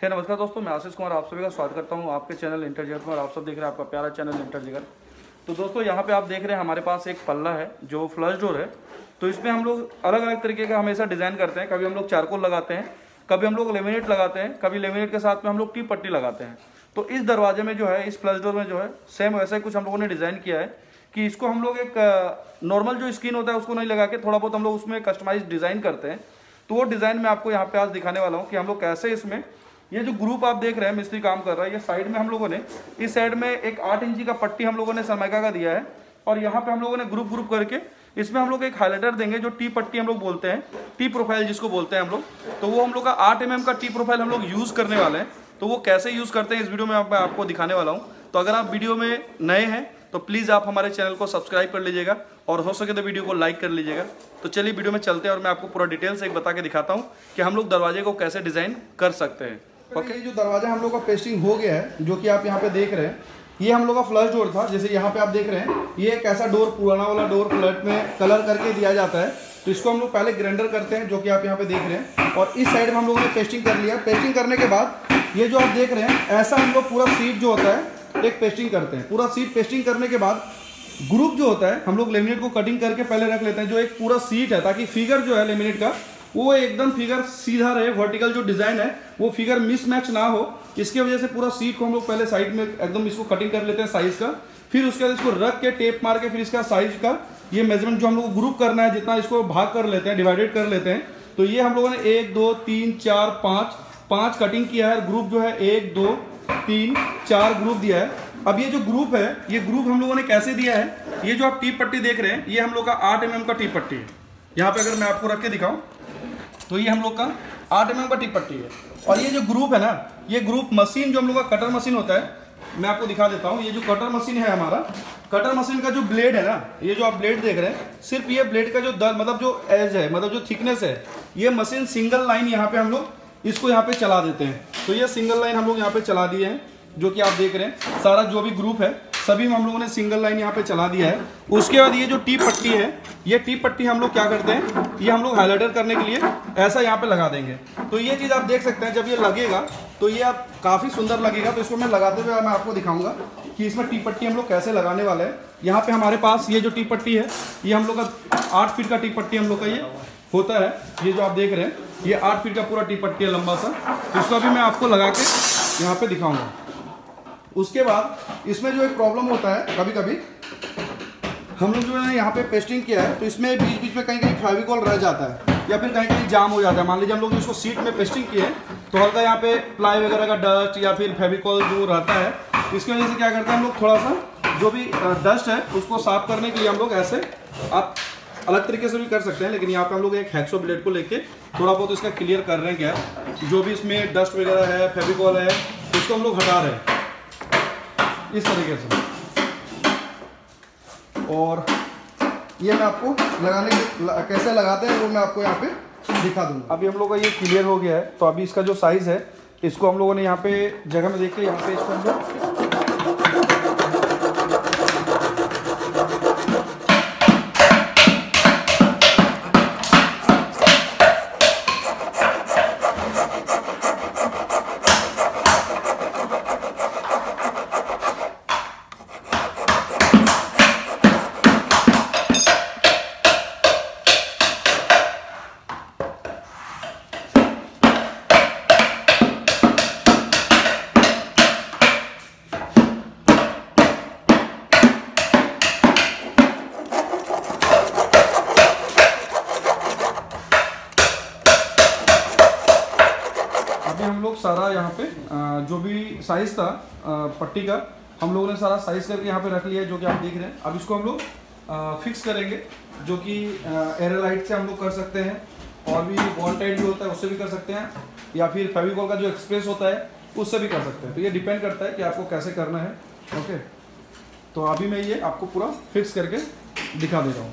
है। नमस्कार दोस्तों, मैं आशीष कुमार, आप सभी का स्वागत करता हूँ आपके चैनल इंटर जगत में और आप सब देख रहे हैं आपका प्यारा चैनल इंटर जगत तो दोस्तों, यहाँ पे आप देख रहे हैं हमारे पास एक पल्ला है, जो फ्लश डोर है। तो इसमें हम लोग अलग अलग तरीके का हमेशा डिज़ाइन करते हैं। कभी हम लोग चारकोल लगाते हैं, कभी हम लोग लेमिनेट लगाते हैं, कभी लेमिनेट के साथ में हम लोग टी पट्टी लगाते हैं। तो इस दरवाजे में जो है, इस फ्लश डोर में जो है, सेम वैसा ही कुछ हम लोगों ने डिज़ाइन किया है कि इसको हम लोग एक नॉर्मल जो स्क्रीन होता है, उसको नहीं लगा के थोड़ा बहुत हम लोग उसमें कस्टमाइज डिज़ाइन करते हैं। तो वो डिज़ाइन मैं आपको यहाँ पे आज दिखाने वाला हूँ कि हम लोग कैसे इसमें ये जो ग्रुप आप देख रहे हैं, मिस्त्री काम कर रहा है, ये साइड में हम लोगों ने, इस साइड में एक आठ इंची का पट्टी हम लोगों ने सरमाइका का दिया है और यहाँ पे हम लोगों ने ग्रुप ग्रुप करके, इसमें हम लोग एक हाईलाइटर देंगे जो टी पट्टी हम लोग बोलते हैं टी प्रोफ़ाइल जिसको बोलते हैं हम लोग। तो वो हम लोग का आठ एम का टी प्रोफ़ाइल हम लोग यूज़ करने वाले हैं। तो वो कैसे यूज़ करते हैं इस वीडियो में मैं आपको दिखाने वाला हूँ। तो अगर आप वीडियो में नए हैं तो प्लीज़ आप हमारे चैनल को सब्सक्राइब कर लीजिएगा और हो सके तो वीडियो को लाइक कर लीजिएगा। तो चलिए वीडियो में चलते हैं और मैं आपको पूरा डिटेल से एक बता के दिखाता हूँ कि हम लोग दरवाजे को कैसे डिज़ाइन कर सकते हैं। ये जो दरवाज़ा हम लोग का पेस्टिंग हो गया है, जो कि आप यहाँ पे देख रहे हैं, ये हम लोग का फ्लश डोर था, जैसे यहाँ पे आप देख रहे हैं, ये एक ऐसा डोर पुराना वाला डोर फ्लट में कलर करके दिया जाता है। तो इसको हम लोग पहले ग्राइंडर करते हैं, जो कि आप यहाँ पे देख रहे हैं। और इस साइड में हम लोगों ने पेस्टिंग कर लिया। पेस्टिंग करने के बाद, ये जो आप देख रहे हैं, ऐसा हम लोग पूरा सीट जो होता है, एक पेस्टिंग करते हैं। पूरा सीट पेस्टिंग करने के बाद ग्रुप जो होता है, हम लोग लेमिनेट को कटिंग करके पहले रख लेते हैं, जो एक पूरा सीट है, ताकि फिगर जो है लेमिनेट का वो एकदम फिगर सीधा रहे वर्टिकल जो डिज़ाइन है, वो फिगर मिसमैच ना हो। इसके वजह से पूरा सीट को हम लोग पहले साइड में एकदम इसको कटिंग कर लेते हैं साइज़ का। फिर उसके बाद इसको रख के टेप मार के फिर इसका साइज़ का ये मेज़रमेंट जो हम लोग ग्रुप करना है, जितना इसको भाग कर लेते हैं डिवाइडेड कर लेते हैं तो ये हम लोगों ने एक, दो, तीन, चार, पाँच पाँच कटिंग किया है। ग्रुप जो है एक, दो, तीन, चार ग्रुप दिया है। अब ये जो ग्रुप है, ये ग्रुप हम लोगों ने कैसे दिया है? ये जो आप टीप पट्टी देख रहे हैं, ये हम लोग का आठ एम का टीप पट्टी है। यहाँ पे अगर मैं आपको रख के दिखाऊँ तो ये हम लोग का आठ एम का टिप पट्टी है। और ये जो ग्रुप है ना, ये ग्रुप मशीन जो हम लोग का कटर मशीन होता है, मैं आपको दिखा देता हूँ। ये जो कटर मशीन है हमारा कटर मशीन का जो ब्लेड है ना, ये जो आप ब्लेड देख रहे हैं, सिर्फ़ ये ब्लेड का जो दर मतलब जो एज है मतलब जो थिकनेस है, ये मशीन सिंगल लाइन यहाँ पे हम लोग इसको यहाँ पे चला देते हैं। तो ये सिंगल लाइन हम लोग यहाँ पे चला दिए हैं, जो कि आप देख रहे हैं। सारा जो भी ग्रुप है सभी हम लोगों ने सिंगल लाइन यहाँ पे चला दिया है। उसके बाद ये जो टी पट्टी है, ये टी पट्टी हम लोग क्या करते हैं? ये हम लोग हाईलाइटर करने के लिए ऐसा यहाँ पे लगा देंगे। तो ये चीज़ आप देख सकते हैं, जब ये लगेगा तो ये आप काफ़ी सुंदर लगेगा। तो इसको मैं लगाते हुए मैं आपको दिखाऊँगा कि इसमें टी पट्टी हम लोग कैसे लगाने वाले हैं। यहाँ पे हमारे पास ये जो टी पट्टी है, ये हम लोग का आठ फीट का टी पट्टी हम लोग का ये होता है। ये जो आप देख रहे हैं, ये आठ फीट का पूरा टी पट्टी है लंबा सा। इसको अभी मैं आपको लगा के यहाँ पे दिखाऊँगा। उसके बाद इसमें जो एक प्रॉब्लम होता है कभी कभी हम लोग जो है यहाँ पे पेस्टिंग किया है तो इसमें बीच बीच में कहीं कहीं फेविकॉल रह जाता है, या फिर कहीं कहीं जाम हो जाता है। मान लीजिए हम लोग इसको सीट में पेस्टिंग किए तो हल्का यहाँ पे प्लाई वगैरह का डस्ट या फिर फेविकॉल जो रहता है, इसकी वजह से क्या करते हैं हम लोग थोड़ा सा जो भी डस्ट है, उसको साफ़ करने के लिए हम लोग ऐसे, आप अलग तरीके से भी कर सकते हैं, लेकिन यहाँ पे हम लोग एक हैक्सो ब्लेड को लेके थोड़ा बहुत इसका क्लियर कर रहे हैं क्या, जो भी इसमें डस्ट वगैरह है, फेविकॉल है, उसको हम लोग हटा रहे हैं। इस तरीके से। और ये मैं आपको लगाने के कैसे लगाते हैं वो मैं आपको यहाँ पे दिखा दूँगा। अभी हम लोग का ये क्लियर हो गया है तो अभी इसका जो साइज़ है, इसको हम लोगों ने यहाँ पे जगह में देख के यहाँ पे इसको हम लोग सारा यहाँ पे जो भी साइज़ था पट्टी का, हम लोगों ने सारा साइज़ करके यहाँ पे रख लिया जो कि आप देख रहे हैं। अब इसको हम लोग फिक्स करेंगे, जो कि एयरलाइट से हम लोग कर सकते हैं, और भी वॉल टाइट जो होता है, उससे भी कर सकते हैं, या फिर फेविकॉल का जो एक्सप्रेस होता है, उससे भी कर सकते हैं। तो ये डिपेंड करता है कि आपको कैसे करना है ओके तो अभी मैं ये आपको पूरा फिक्स करके दिखा दे रहा हूँ।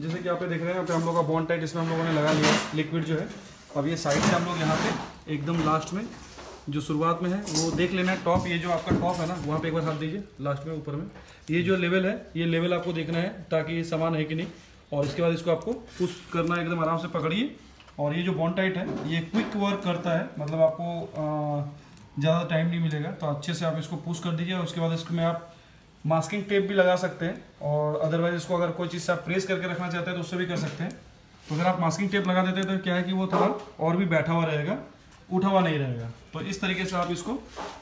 जैसे कि आप देख रहे हैं, यहाँ पे हम लोग का बॉन्ड टाइट इसमें हम लोगों ने लगा लिया लिक्विड जो है। अब ये साइड से हम लोग यहाँ पे एकदम लास्ट में जो शुरुआत में है, वो देख लेना है टॉप ये जो आपका टॉप है ना, वहाँ पे एक बार हाथ दीजिए लास्ट में ऊपर में। ये जो लेवल है, ये लेवल आपको देखना है, ताकि ये समान है कि नहीं। और इसके बाद इसको आपको पुश करना है, एकदम आराम से पकड़िए। और ये जो बॉन्ड टाइट है, ये क्विक वर्क करता है मतलब आपको ज़्यादा टाइम नहीं मिलेगा तो अच्छे से आप इसको पुश कर दीजिए, और उसके बाद इसमें आप मास्किंग टेप भी लगा सकते हैं और अदरवाइज़ इसको अगर कोई चीज़ से आप प्रेस करके रखना चाहते हैं तो उससे भी कर सकते हैं। तो अगर आप मास्किंग टेप लगा देते हैं तो क्या है कि वो थोड़ा और भी बैठा हुआ रहेगा, उठा हुआ नहीं रहेगा। तो इस तरीके से आप इसको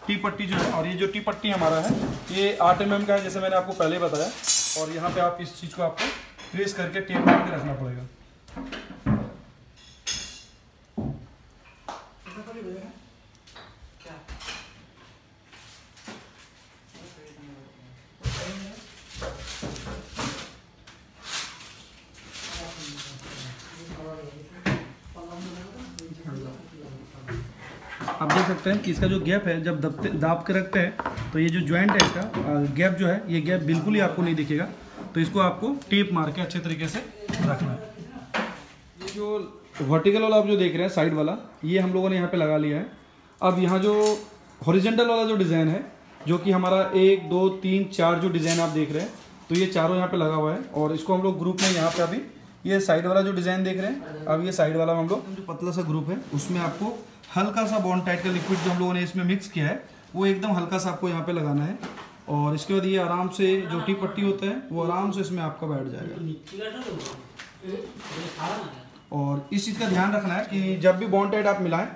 टी पट्टी जो है, और ये जो टी पट्टी हमारा है, ये आठ एम का है, जैसे मैंने आपको पहले बताया। और यहाँ पर आप इस चीज़ को आपको प्रेस करके टेप लगा के रखना पड़ेगा। आप देख सकते हैं कि इसका जो गैप है, जब दबते दाब के रखते हैं तो ये जो ज्वाइंट है इसका गैप जो है, ये गैप बिल्कुल ही आपको नहीं दिखेगा। तो इसको आपको टेप मार के अच्छे तरीके से रखना है। ये जो वर्टिकल वाला आप जो देख रहे हैं साइड वाला, ये हम लोगों ने यहाँ पे लगा लिया है। अब यहाँ जो हॉरिजेंटल वाला जो डिज़ाइन है, जो कि हमारा एक, दो, तीन, चार जो डिज़ाइन आप देख रहे हैं तो ये चारों यहाँ पे लगा हुआ है। और इसको हम लोग ग्रुप में यहाँ पे अभी ये साइड वाला जो डिज़ाइन देख रहे हैं, अब ये साइड वाला हम लोग जो पतला सा ग्रुप है, उसमें आपको हल्का सा बॉन्ड टाइट का लिक्विड जो हम लोगों ने इसमें मिक्स किया है, वो एकदम हल्का सा आपको यहाँ पे लगाना है। और इसके बाद ये आराम से जो टी पट्टी होता है, वो आराम से इसमें आपका बैठ जाएगा। और इस चीज़ का ध्यान रखना है कि जब भी बॉन्ड टाइट आप मिलाएँ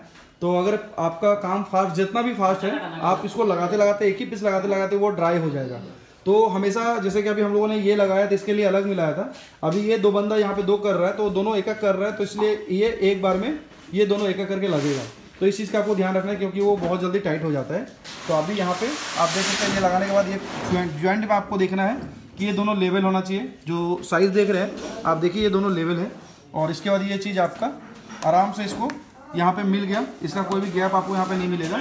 तो अगर आपका काम फास्ट जितना भी फास्ट है, आप इसको लगाते लगाते एक ही पीस लगाते लगाते वो ड्राई हो जाएगा। तो हमेशा जैसे कि अभी हम लोगों ने ये लगाया था, इसके लिए अलग मिलाया था। अभी ये दो बंदा यहाँ पे दो कर रहा है तो दोनों एक एक कर रहा है तो इसलिए ये एक बार में ये दोनों एक एक करके लगेगा। तो इस चीज़ का आपको ध्यान रखना है, क्योंकि वो बहुत जल्दी टाइट हो जाता है। तो अभी यहाँ पे आप देख सकते हैं, ये लगाने के बाद ये ज्वाइंट में आपको देखना है कि ये दोनों लेवल होना चाहिए, जो साइज़ देख रहे हैं। आप देखिए, ये दोनों लेवल है। और इसके बाद ये चीज़ आपका आराम से इसको यहाँ पे मिल गया। इसका कोई भी गैप आपको यहाँ पे नहीं मिलेगा,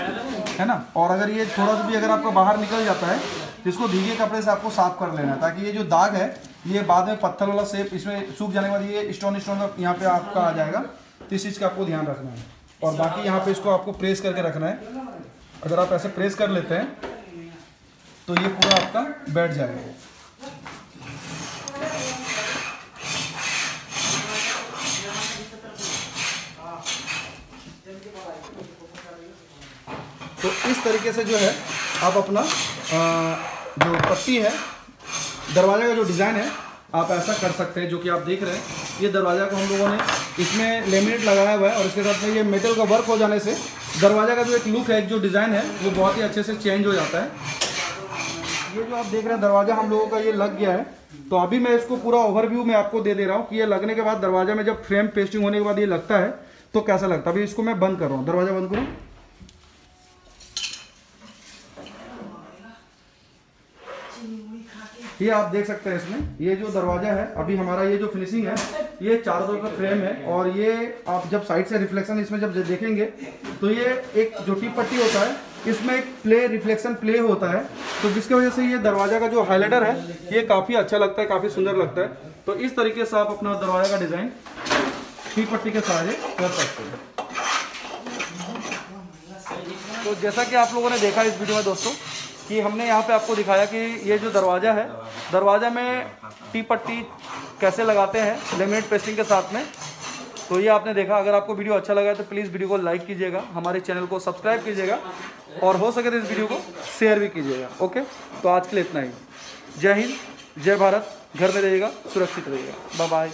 है ना? और अगर ये थोड़ा सा भी अगर आपका बाहर निकल जाता है इसको भीगे कपड़े से आपको साफ़ कर लेना है, ताकि ये जो दाग है, ये बाद में पत्थर वाला सेप इसमें सूख जाने के बाद ये स्टोन स्टोन यहाँ पे आपका आ जाएगा। तो इस चीज़ का आपको ध्यान रखना है। और बाकी यहाँ पे इसको आपको प्रेस करके रखना है। अगर आप ऐसे प्रेस कर लेते हैं तो ये पूरा आपका बैठ जाएगा। तो इस तरीके से जो है, आप अपना जो पट्टी है, दरवाजे का जो डिज़ाइन है, आप ऐसा कर सकते हैं जो कि आप देख रहे हैं। ये दरवाज़ा को हम लोगों ने इसमें लेमिनेट लगाया हुआ है और इसके साथ में ये मेटल का वर्क हो जाने से दरवाज़ा का जो एक लुक है, एक जो डिज़ाइन है, वो बहुत ही अच्छे से चेंज हो जाता है। ये जो आप देख रहे हैं, दरवाज़ा हम लोगों का ये लग गया है। तो अभी मैं इसको पूरा ओवरव्यू में आपको दे दे रहा हूँ कि ये लगने के बाद दरवाज़ा में जब फ्रेम पेस्टिंग होने के बाद ये लगता है तो कैसा लगता है? अभी इसको मैं बंद कर रहा हूँ। दरवाज़ा बंद करूँ? ये आप देख सकते हैं इसमें। ये जो दरवाज़ा है, अभी हमारा ये जो फिनिशिंग है, ये चार दो का फ्रेम है और ये आप जब साइड से रिफ्लेक्शन इसमें जब देखेंगे तो ये एक जो टी पट्टी होता है। इसमें एक प्ले रिफ्लेक्शन प्ले होता है। तो जिसकी वजह से ये दरवाज़ा का जो हाईलाइटर है, ये काफ़ी अच्छा लगता है, काफ़ी सुंदर लगता है। तो इस तरीके से आप अपना दरवाज़ा का डिज़ाइन टी पट्टी के सहारे कर सकते हैं। तो जैसा कि आप लोगों ने देखा इस वीडियो में दोस्तों कि हमने यहाँ पे आपको दिखाया कि ये जो दरवाज़ा है, दरवाज़ा में टी पट्टी कैसे लगाते हैं, लेमिनेट पेस्टिंग के साथ में। तो ये आपने देखा, अगर आपको वीडियो अच्छा लगा तो प्लीज़ वीडियो को लाइक कीजिएगा, हमारे चैनल को सब्सक्राइब कीजिएगा, और हो सके तो इस वीडियो को शेयर भी कीजिएगा, ओके? तो आज के लिए इतना ही। जय हिंद, जय भारत, घर में रहिएगा, सुरक्षित रहिएगा। Bye bye.